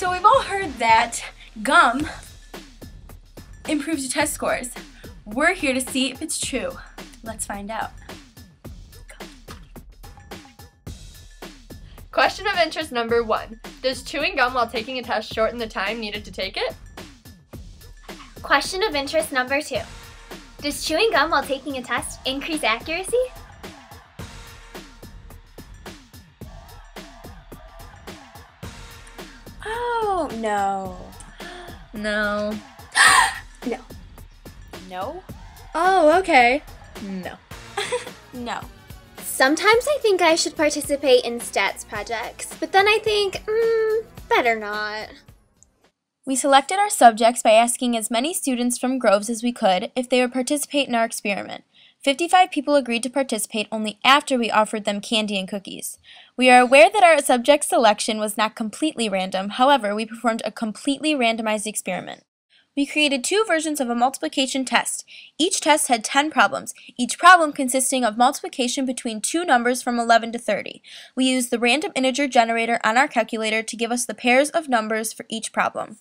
So we've all heard that gum improves your test scores. We're here to see if it's true. Let's find out. Question of interest number one. Does chewing gum while taking a test shorten the time needed to take it? Question of interest number two. Does chewing gum while taking a test increase accuracy? Oh, no. No. No. No? Oh, okay. No. No. Sometimes I think I should participate in stats projects, but then I think, hmm, better not. We selected our subjects by asking as many students from Groves as we could if they would participate in our experiment. 55 people agreed to participate only after we offered them candy and cookies. We are aware that our subject selection was not completely random, however, we performed a completely randomized experiment. We created two versions of a multiplication test. Each test had 10 problems, each problem consisting of multiplication between two numbers from 11 to 30. We used the random integer generator on our calculator to give us the pairs of numbers for each problem.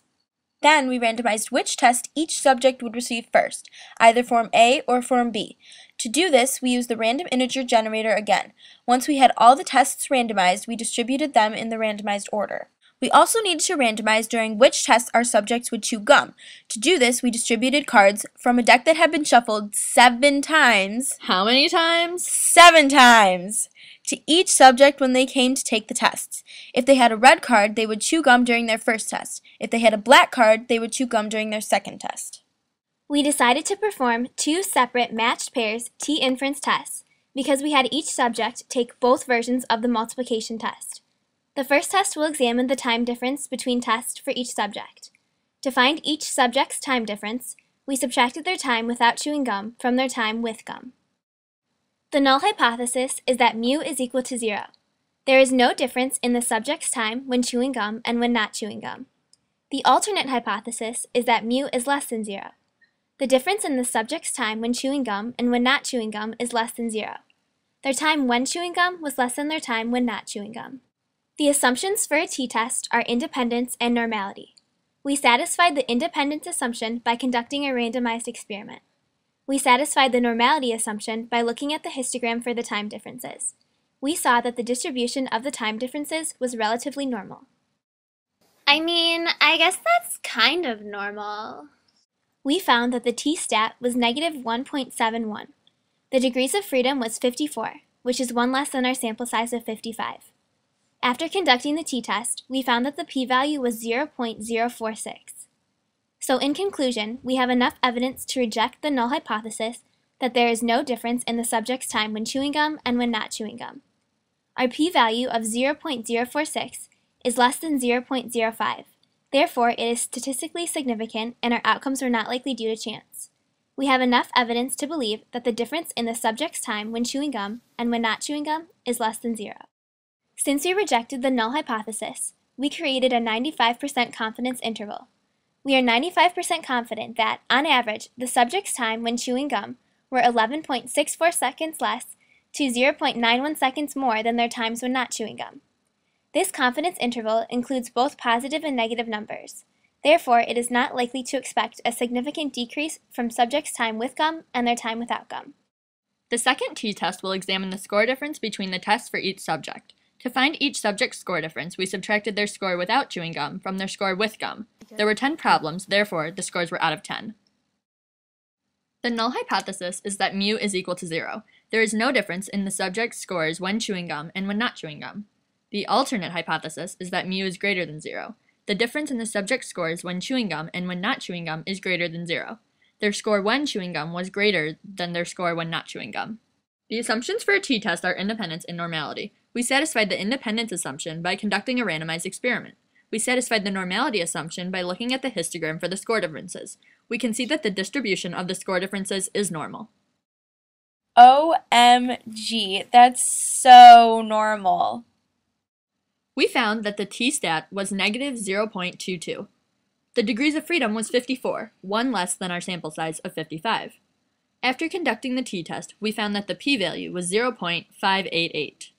Then we randomized which test each subject would receive first, either form A or form B. To do this, we used the random integer generator again. Once we had all the tests randomized, we distributed them in the randomized order. We also needed to randomize during which tests our subjects would chew gum. To do this, we distributed cards from a deck that had been shuffled seven times. How many times? Seven times! To each subject when they came to take the tests. If they had a red card, they would chew gum during their first test. If they had a black card, they would chew gum during their second test. We decided to perform two separate matched pairs t-inference tests because we had each subject take both versions of the multiplication test. The first test will examine the time difference between tests for each subject. To find each subject's time difference, we subtracted their time without chewing gum from their time with gum. The null hypothesis is that mu is equal to zero. There is no difference in the subject's time when chewing gum and when not chewing gum. The alternate hypothesis is that mu is less than zero. The difference in the subject's time when chewing gum and when not chewing gum is less than zero. Their time when chewing gum was less than their time when not chewing gum. The assumptions for a t-test are independence and normality. We satisfied the independence assumption by conducting a randomized experiment. We satisfied the normality assumption by looking at the histogram for the time differences. We saw that the distribution of the time differences was relatively normal. I mean, I guess that's kind of normal. We found that the t-stat was negative 1.71. The degrees of freedom was 54, which is one less than our sample size of 55. After conducting the t-test, we found that the p-value was 0.046. So in conclusion, we have enough evidence to reject the null hypothesis that there is no difference in the subject's time when chewing gum and when not chewing gum. Our p-value of 0.046 is less than 0.05. Therefore, it is statistically significant and our outcomes are not likely due to chance. We have enough evidence to believe that the difference in the subject's time when chewing gum and when not chewing gum is less than zero. Since we rejected the null hypothesis, we created a 95% confidence interval. We are 95% confident that, on average, the subject's time when chewing gum were 11.64 seconds less to 0.91 seconds more than their times when not chewing gum. This confidence interval includes both positive and negative numbers. Therefore, it is not likely to expect a significant decrease from subjects' time with gum and their time without gum. The second t-test will examine the score difference between the tests for each subject. To find each subject's score difference, we subtracted their score without chewing gum from their score with gum. There were 10 problems, therefore, the scores were out of 10. The null hypothesis is that mu is equal to zero. There is no difference in the subject's scores when chewing gum and when not chewing gum. The alternate hypothesis is that mu is greater than zero. The difference in the subject's scores when chewing gum and when not chewing gum is greater than zero. Their score when chewing gum was greater than their score when not chewing gum. The assumptions for a t-test are independence and normality. We satisfied the independence assumption by conducting a randomized experiment. We satisfied the normality assumption by looking at the histogram for the score differences. We can see that the distribution of the score differences is normal. OMG, that's so normal. We found that the t-stat was negative 0.22. The degrees of freedom was 54, one less than our sample size of 55. After conducting the t-test, we found that the p-value was 0.588.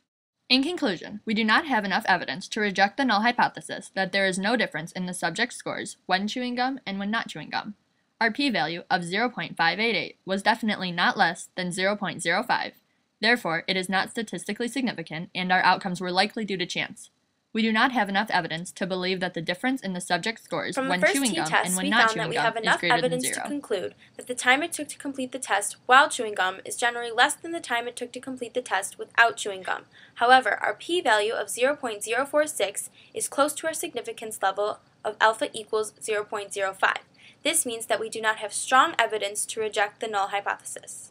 In conclusion, we do not have enough evidence to reject the null hypothesis that there is no difference in the subject's scores when chewing gum and when not chewing gum. Our p-value of 0.588 was definitely not less than 0.05. Therefore, it is not statistically significant and our outcomes were likely due to chance. We do not have enough evidence to believe that the difference in the subject scores From when chewing gum t-test, and when we not found that chewing we gum have is enough greater than evidence to conclude that the time it took to complete the test while chewing gum is generally less than the time it took to complete the test without chewing gum. However, our p-value of 0.046 is close to our significance level of alpha equals 0.05. This means that we do not have strong evidence to reject the null hypothesis.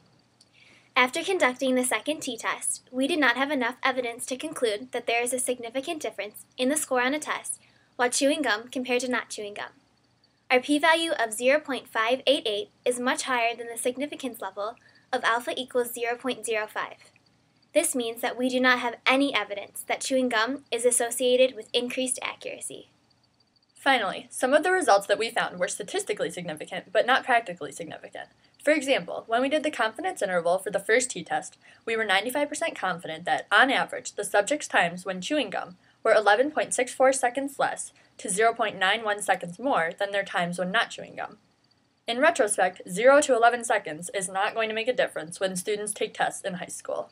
After conducting the second t-test, we did not have enough evidence to conclude that there is a significant difference in the score on a test while chewing gum compared to not chewing gum. Our p-value of 0.588 is much higher than the significance level of alpha equals 0.05. This means that we do not have any evidence that chewing gum is associated with increased accuracy. Finally, some of the results that we found were statistically significant but not practically significant. For example, when we did the confidence interval for the first t-test, we were 95% confident that, on average, the subject's times when chewing gum were 11.64 seconds less to 0.91 seconds more than their times when not chewing gum. In retrospect, 0 to 11 seconds is not going to make a difference when students take tests in high school.